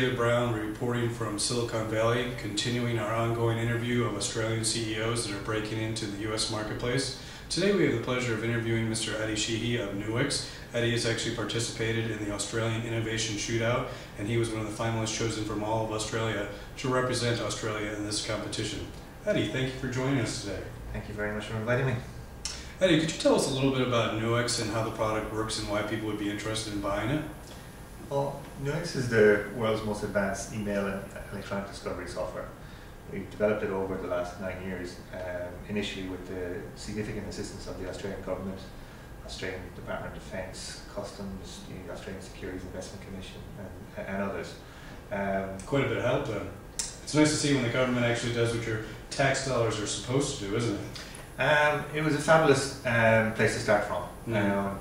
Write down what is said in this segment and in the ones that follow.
David Brown reporting from Silicon Valley, continuing our ongoing interview of Australian CEOs that are breaking into the US marketplace. Today we have the pleasure of interviewing Mr. Eddie Sheehy of Nuix. Eddie has actually participated in the Australian Innovation Shootout and he was one of the finalists chosen from all of Australia to represent Australia in this competition. Eddie, thank you for joining us today. Thank you very much for inviting me. Eddie, could you tell us a little bit about Nuix and how the product works and why people would be interested in buying it? Well, Nuix is the world's most advanced email and electronic discovery software. We've developed it over the last nine years, um, initially with the significant assistance of the Australian government, Australian Department of Defence, Customs, the Australian Securities Investment Commission, and, and others. Um, Quite a bit of help then. It's nice to see when the government actually does what your tax dollars are supposed to do, isn't it? Um, it was a fabulous um, place to start from. Mm.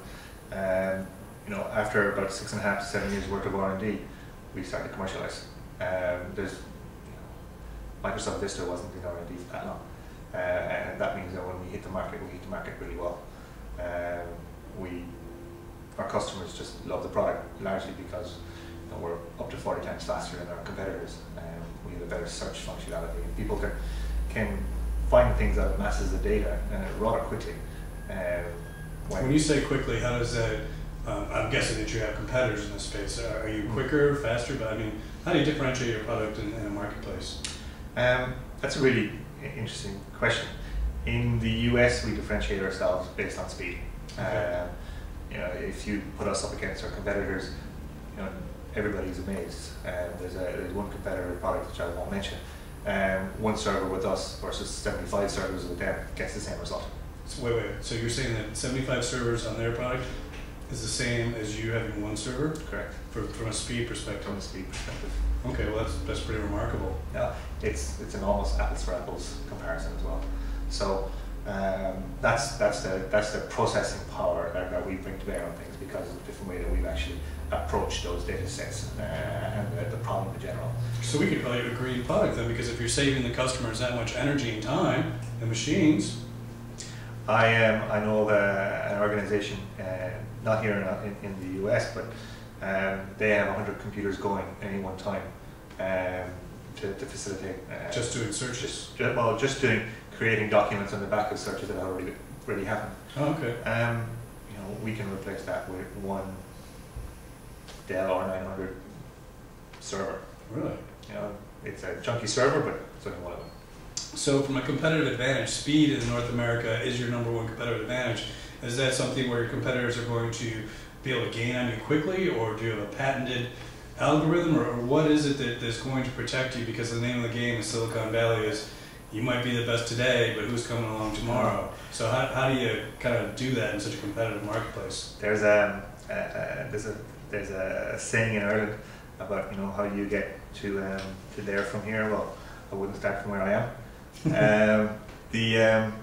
You know, after about six and a half to seven years worth of R&D, we started to commercialize. Um, there's, you know, Microsoft Vista wasn't in R&D for that long. Uh, and that means that when we hit the market, we hit the market really well. Um, we, our customers just love the product, largely because you know, we're up to 40 times faster than our competitors. Um, we have a better search functionality. And people can, can find things out of masses of data uh, rather quickly. Um, when, when you say quickly, how does that um, I'm guessing that you have competitors in this space. Are you quicker, faster? But I mean, how do you differentiate your product in, in a marketplace? Um, that's a really interesting question. In the US, we differentiate ourselves based on speed. Okay. Um, you know, if you put us up against our competitors, you know, everybody's amazed. Um, there's, a, there's one competitor product which I won't mention. Um, one server with us versus 75 servers with them gets the same result. So wait, wait. So you're saying that 75 servers on their product is the same as you having one server? Correct. For, from a speed perspective? From a speed perspective. Okay, well that's, that's pretty remarkable. Yeah, it's, it's an almost apples for apples comparison as well. So um, that's, that's, the, that's the processing power that, that we bring to bear on things because of the different way that we've actually approached those data sets uh, and the, the problem in general. So we could probably agree product then because if you're saving the customers that much energy and time, the machines, I um, I know of a, an organization, uh, not here in, in, in, the US, but um, they have 100 computers going at any one time um, to, to facilitate. Uh, just doing searches? Just, well, just doing, creating documents on the back of searches that have already, already happened. Oh, okay. Um, you know, we can replace that with one Dell R900 server. Really? You know, it's a chunky server, but it's only one of them. So from a competitive advantage, speed in North America is your number one competitive advantage. Is that something where your competitors are going to be able to gain on you quickly, or do you have a patented algorithm, or, what is it that, that's going to protect you? Because the name of the game in Silicon Valley is you might be the best today, but who's coming along tomorrow? So how, how do you kind of do that in such a competitive marketplace? There's a, a there's a there's a saying in Ireland about you know how do you get to um, to there from here. Well, I wouldn't start from where I am um, the um,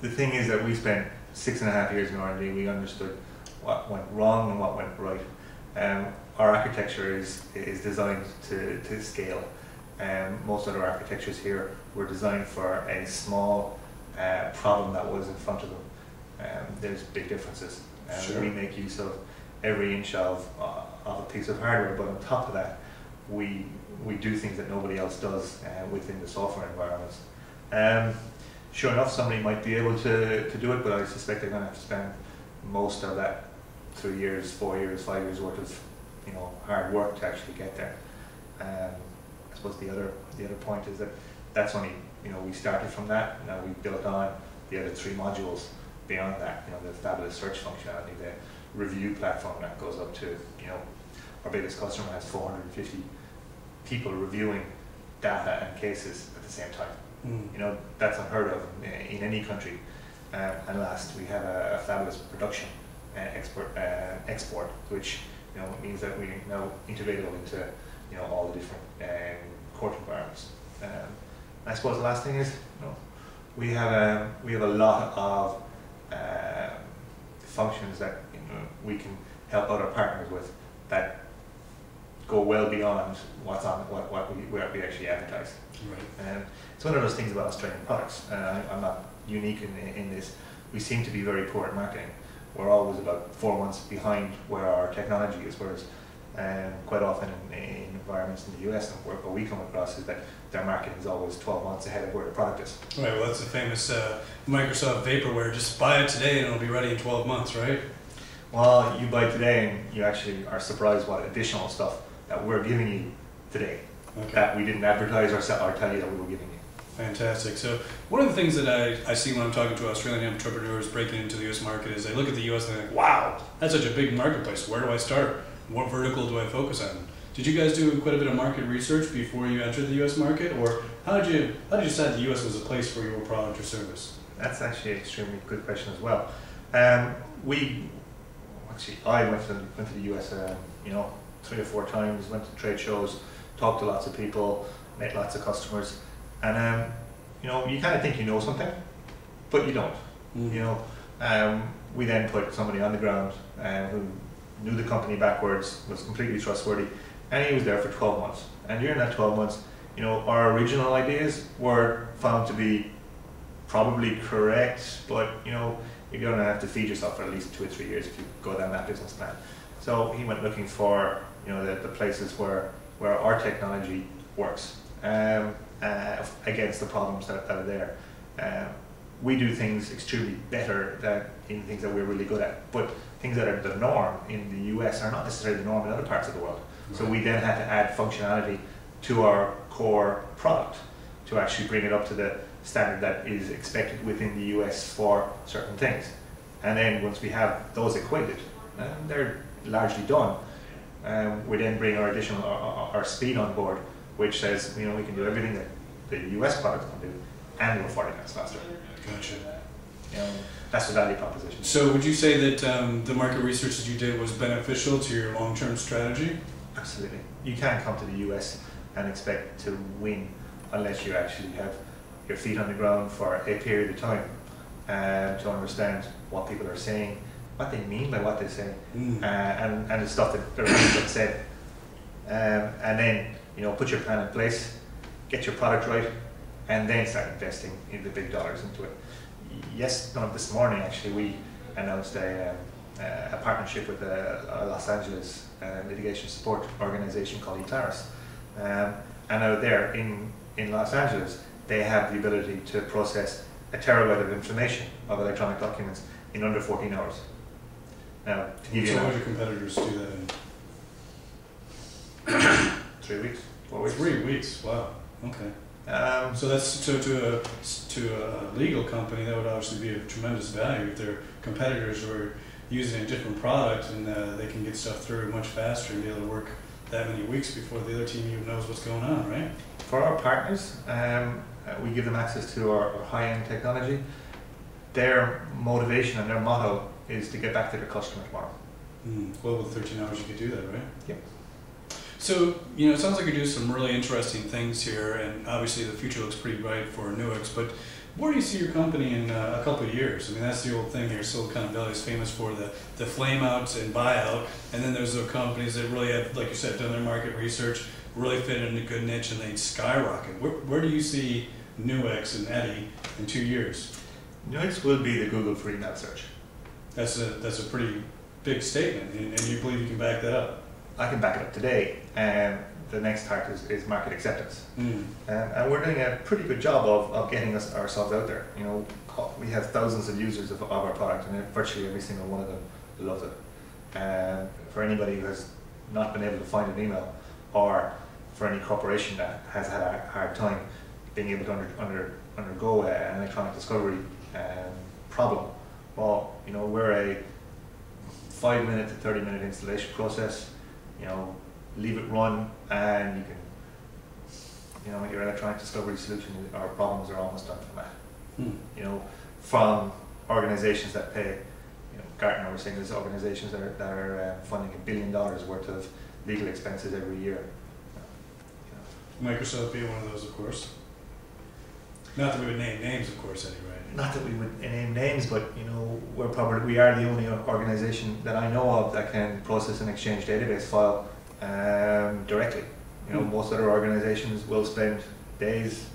the thing is that we spent six and a half years in R&D. We understood what went wrong and what went right. Um, our architecture is is designed to, to scale. Um, most other architectures here were designed for a small uh, problem that was in front of them. Um, there's big differences. Um, sure. We make use of every inch of, uh, of a piece of hardware, but on top of that, we we do things that nobody else does uh, within the software environments. Um, sure enough, somebody might be able to, to do it, but I suspect they're going to have to spend most of that three years, four years, five years worth of you know hard work to actually get there. Um, I suppose the other the other point is that that's only you know we started from that. Now we built on the other three modules beyond that. You know the fabulous search functionality, the review platform that goes up to you know our biggest customer has 450 people reviewing data and cases at the same time. Mm. You know, that's unheard of in, in any country. Uh, and last, we have a, a fabulous production uh, export, uh, export, which you know means that we now integrate into you know all the different um, court environments. Um, I suppose the last thing is, you know, we have a we have a lot of uh, functions that you know, we can help other partners with that go well beyond what's on what, what we, what we actually advertise. Right. And it's one of those things about Australian products. Uh, I'm not unique in, in this. We seem to be very poor at marketing. We're always about four months behind where our technology is, whereas Um, quite often in, in environments in the US and what we come across is that their marketing is always 12 months ahead of where the product is. Right, well, that's the famous uh, Microsoft Vaporware. Just buy it today and it'll be ready in 12 months, right? Well, you buy today and you actually are surprised what additional stuff that we're giving you today Okay. that we didn't advertise or, or tell you that we were giving you. Fantastic. So one of the things that I, I see when I'm talking to Australian entrepreneurs breaking into the U.S. market is they look at the U.S. and they're like, wow, that's such a big marketplace. Where do I start? What vertical do I focus on? Did you guys do quite a bit of market research before you entered the U.S. market, or how did you how did you decide the U.S. was a place for your product or service? That's actually an extremely good question as well. Um, we actually, I went to went to the US, um, you know, three or four times. Went to trade shows, talked to lots of people, met lots of customers, and um, you know, you kind of think you know something, but you don't. You know, um, we then put somebody on the ground um, who knew the company backwards, was completely trustworthy, and he was there for 12 months. And during that 12 months, you know, our original ideas were found to be probably correct, but you know, you're going to have to feed yourself for at least two or three years if you go down that business plan. So he went looking for, you know, the, the places where, where our technology works um, uh, against the problems that, that are there. Um, we do things extremely better than in things that we're really good at, but things that are the norm in the US are not necessarily the norm in other parts of the world. So we then had to add functionality to our core product to actually bring it up to the standard that is expected within the US for certain things. And then once we have those equated, and they're largely done, um, we then bring our additional our, our- speed on board, which says you know we can do everything that the US product can do, and we're 40 times faster. Gotcha. You know, that's the value proposition. So would you say that um, the market research that you did was beneficial to your long-term strategy? Absolutely. You can't come to the US and expect to win unless you actually have your feet on the ground for a period of time um, to understand what people are saying, what they mean by what they say, Mm. uh, and, and the stuff that really said. Um, and then, you know, put your plan in place, get your product right, and then start investing in the big dollars into it. Yes, no, this morning actually we announced a, um, uh, a partnership with a, a Los Angeles uh, litigation support organization called eClaris. Um, and out there in, in Los Angeles, they have the ability to process a terabyte of information of electronic documents in under 14 hours. Now, to give you So an how would your competitors do that in three weeks, four weeks. three weeks? Wow. Okay. Um, So that's to, to a to a legal company that would obviously be of tremendous value if their competitors were using a different product and uh, they can get stuff through much faster and be able to work that many weeks before the other team even knows what's going on, right? for our partners, um, uh, we give them access to our, our high-end technology. Their motivation and their motto is to get back to the customer tomorrow. Mm. Well, with 13 hours, you could do that, right? Yep. So, you know, it sounds like you're doing some really interesting things here, and obviously the future looks pretty bright for Nuix, but where do you see your company in uh, a couple of years? I mean, that's the old thing here. Silicon Valley is famous for the, the flame outs and buyout, and then there's the companies that really have, like you said, done their market research, really fit in a good niche, and they skyrocket. Where, where do you see Nuix and Eddie in two years? Nuix will be the Google for email search. That's a, that's a pretty big statement, and, and you believe you can back that up. I can back it up today. and the next part is, is market acceptance. Mm. Um, and we're doing a pretty good job of, of getting us ourselves out there. You know, we have thousands of users of, of our product, and virtually every single one of them loves it. Um, for anybody who has not been able to find an email, or for any corporation that has had a hard time being able to under, under, undergo an electronic discovery um, problem, well, you know, we're a five minute to 30 minute installation process. You know, leave it run, and you can you know, your electronic discovery solution or problems are almost done from that. Hmm. You know, from organizations that pay, you know, Gartner was saying there's organizations that are, that are uh, funding a billion dollars worth of legal expenses every year. You Microsoft being one of those, of course. Not that we would name names, of course, anyway. Not that we would name names, but you know, we're probably we are the only organization that I know of that can process and exchange database file um, directly. You know, Hmm. most other organizations will spend days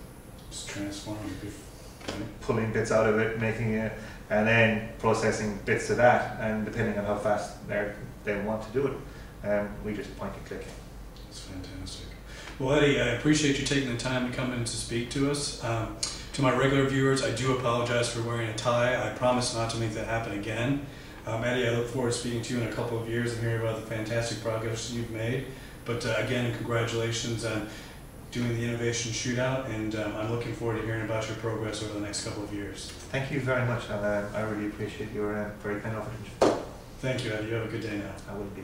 Just transform it. bef- right? pulling bits out of it, making it, and then processing bits of that, and depending on how fast they they want to do it. Um, we just point and click. That's fantastic. Well, Eddie, I appreciate you taking the time to come in to speak to us. Um, to my regular viewers, I do apologize for wearing a tie. I promise not to make that happen again. Um, Eddie, I look forward to speaking to you in a couple of years and hearing about the fantastic progress you've made. But uh, again, congratulations on doing the innovation shootout, and um, I'm looking forward to hearing about your progress over the next couple of years. Thank you very much, and uh, I really appreciate your uh, very kind offer. Thank you, Eddie. You have a good day now. I will be.